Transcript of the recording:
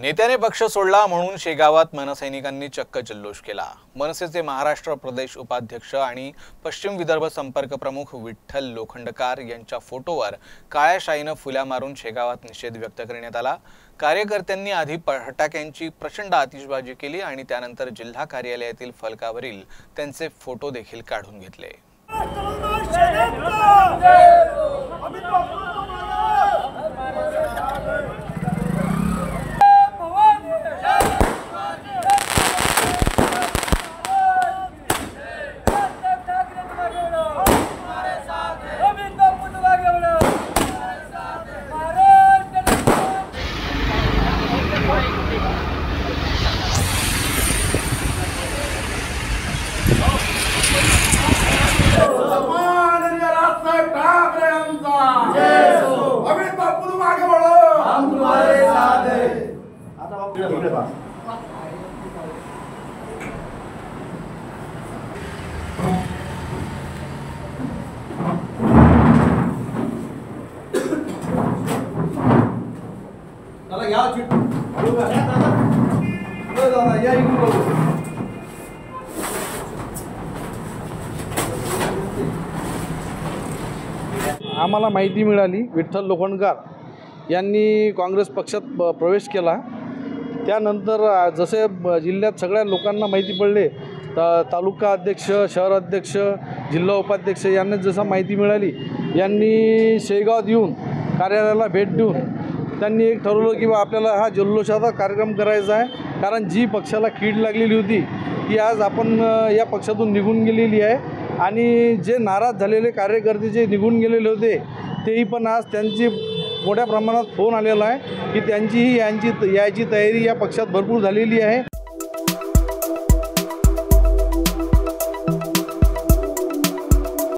नेत्याने पक्ष सोडला म्हणून शेगावात मनसैनिकांनी चक्क जल्लोष केला. मनसेचे महाराष्ट्र प्रदेश उपाध्यक्ष आणि पश्चिम विदर्भ संपर्क प्रमुख विठ्ठल लोखंडकार यांच्या फोटोवर काळ्या शाईनं फुल्या मारून शेगावात निषेध व्यक्त करण्यात आला. कार्यकर्त्यांनी आधी फटाक्यांची प्रचंड आतिषबाजी केली आणि त्यानंतर जिल्हा कार्यालयातील फलकावरील त्यांचे फोटो देखील काढून घेतले. आता बापू इकडे पहा. चला या चिट हळू का? या दादा. दादा, या इकडून बघू. आम्हाला माहिती मिळाली विठ्ठल लोखंडकर यांनी काँग्रेस पक्षात प्रवेश केला त्यानंतर जसे जिल्ह्यात सगळ्या लोकांना माहिती पडले तर तालुका अध्यक्ष शहर अध्यक्ष जिल्हा उपाध्यक्ष यांना जसं माहिती मिळाली यांनी शेगावात येऊन कार्यालयाला भेट देऊन त्यांनी एक ठरवलं की बा आपल्याला हा जल्लोषाचा कार्यक्रम करायचा आहे. कारण जी पक्षाला कीड लागलेली होती ती आज आपण या पक्षातून निघून गेलेली आहे. आणि जे नाराज झालेले कार्यकर्ते जे निघून गेलेले होते तेही पण आज त्यांची मोठ्या प्रमाणात फोन आलेला आहे की त्यांचीही यांची यायची तयारी या पक्षात भरपूर झालेली आहे.